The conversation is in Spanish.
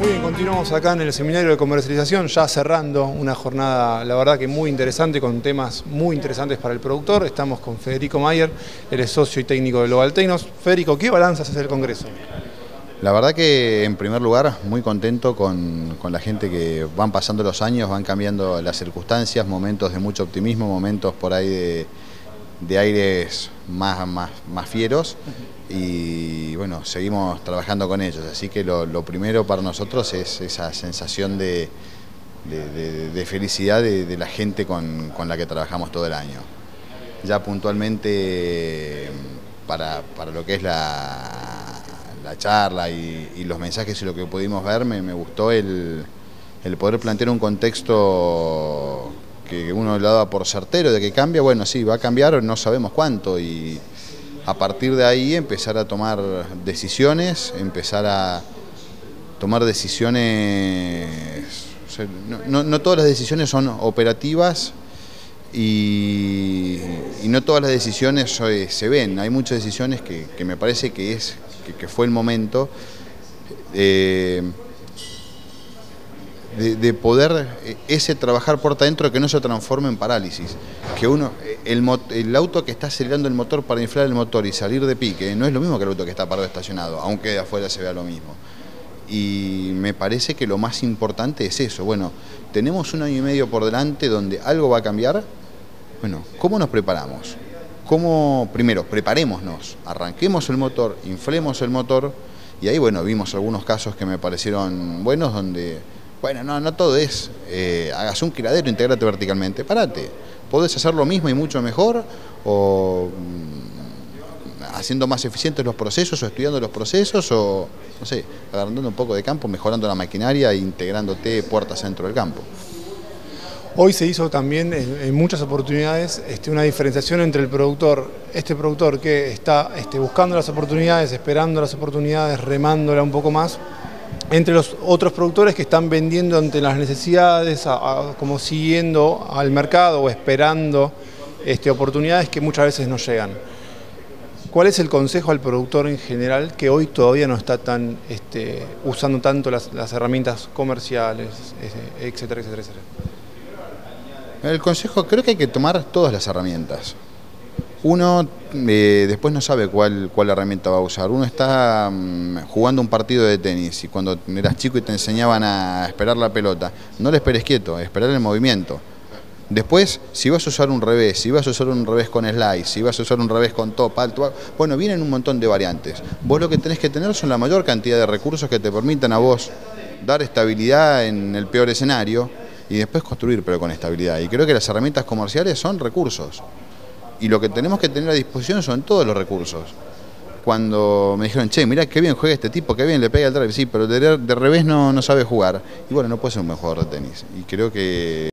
Muy bien, continuamos acá en el seminario de comercialización, ya cerrando una jornada, la verdad que muy interesante, con temas muy interesantes para el productor. Estamos con Federico Mayer, el socio y técnico de Global Tecnos. Federico, ¿qué balanzas hace el Congreso? La verdad que en primer lugar muy contento con, la gente que van pasando los años, van cambiando las circunstancias, momentos de mucho optimismo, momentos por ahí de, aires más, más, más fieros y bueno, seguimos trabajando con ellos. Así que lo, primero para nosotros es esa sensación de, felicidad de, la gente con, la que trabajamos todo el año. Ya puntualmente para, lo que es la, charla y, los mensajes y lo que pudimos ver, me, gustó el, poder plantear un contexto que uno le daba por certero de que cambia, bueno, sí, va a cambiar, no sabemos cuánto y a partir de ahí empezar a tomar decisiones, empezar a tomar decisiones, no, todas las decisiones son operativas y, no todas las decisiones se ven, hay muchas decisiones que, me parece que, es, que, fue el momento. Eh, de, poder eh, ese trabajar por dentro que no se transforme en parálisis. Que uno, eh, el, el, auto que está acelerando el motor para inflar el motor y salir de pique no es lo mismo que el auto que está parado estacionado, aunque de afuera se vea lo mismo. Y me parece que lo más importante es eso. Bueno, tenemos un año y medio por delante donde algo va a cambiar. Bueno, ¿cómo nos preparamos? ¿Cómo, primero, preparémonos, arranquemos el motor, inflemos el motor, y ahí, bueno, vimos algunos casos que me parecieron buenos donde bueno, no, no todo es, eh, hagas un criadero, integrate verticalmente, parate. Podés hacer lo mismo y mucho mejor, o mm, haciendo más eficientes los procesos, o estudiando los procesos, o, no sé, agarrando un poco de campo, mejorando la maquinaria e integrándote puertas dentro del campo. Hoy se hizo también en muchas oportunidades este, una diferenciación entre el productor, este productor que está este, buscando las oportunidades, esperando las oportunidades, remándola un poco más, entre los otros productores que están vendiendo ante las necesidades, como siguiendo al mercado o esperando este, oportunidades que muchas veces no llegan. ¿Cuál es el consejo al productor en general que hoy todavía no está tan este, usando tanto las, herramientas comerciales, etcétera, etcétera, etcétera? El consejo, creo que hay que tomar todas las herramientas. Uno eh, después no sabe cuál, cuál herramienta va a usar. Uno está mm, jugando un partido de tenis y cuando eras chico y te enseñaban a esperar la pelota, no le esperes quieto, esperar el movimiento. Después, si vas a usar un revés, si vas a usar un revés con slice, si vas a usar un revés con top, alto, bueno, vienen un montón de variantes. Vos lo que tenés que tener son la mayor cantidad de recursos que te permitan a vos dar estabilidad en el peor escenario y después construir, pero con estabilidad. Y creo que las herramientas comerciales son recursos y lo que tenemos que tener a disposición son todos los recursos. Cuando me dijeron, che, mirá qué bien juega este tipo, qué bien le pega el drive, sí, pero de, revés no, no sabe jugar. Y bueno, no puede ser un jugador de tenis. Y creo que